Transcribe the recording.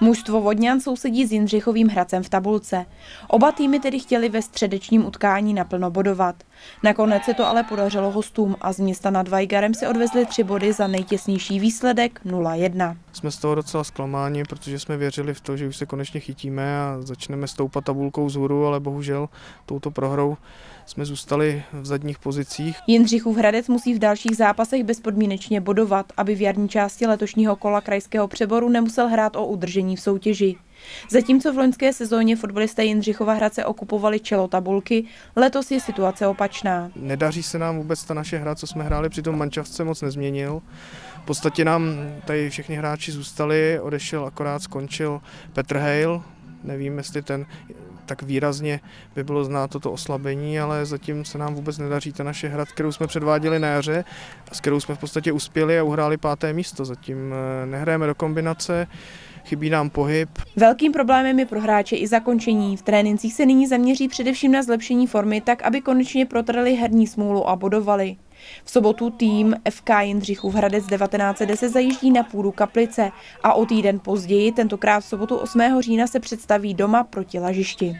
Mužstvo Vodňan sousedí s Jindřichovým Hradcem v tabulce. Oba týmy tedy chtěli ve středečním utkání naplno bodovat. Nakonec se to ale podařilo hostům a z města nad Vajgarem si odvezli tři body za nejtěsnější výsledek 0-1. Jsme z toho docela zklamáni, protože jsme věřili v to, že už se konečně chytíme a začneme stoupat tabulkou vzhůru, ale bohužel touto prohrou jsme zůstali v zadních pozicích. Jindřichův Hradec musí v dalších zápasech bezpodmínečně bodovat, aby v jarní části letošního kola krajského přeboru nemusel hrát o udržení v soutěži. Zatímco v loňské sezóně fotbalisté Jindřichova Hradce okupovali čelo tabulky, letos je situace opačná. Nedaří se nám vůbec ta naše hra, co jsme hráli při tom mančavce, moc nezměnil. V podstatě nám tady všichni hráči zůstali, odešel akorát skončil Petr Hale, nevím, jestli ten tak výrazně by bylo znát toto oslabení, ale zatím se nám vůbec nedaří ta naše hra, kterou jsme předváděli na jaře s kterou jsme v podstatě uspěli a uhráli páté místo. Zatím eh, nehrajeme do kombinace, chybí nám pohyb. Velkým problémem je pro hráče i zakončení. V trénincích se nyní zaměří především na zlepšení formy, tak aby konečně protrali herní smůlu a bodovali. V sobotu tým FK Jindřichův Hradec 1910 zajíždí na půdu Kaplice a o týden později, tentokrát v sobotu 8. října, se představí doma proti Lažišti.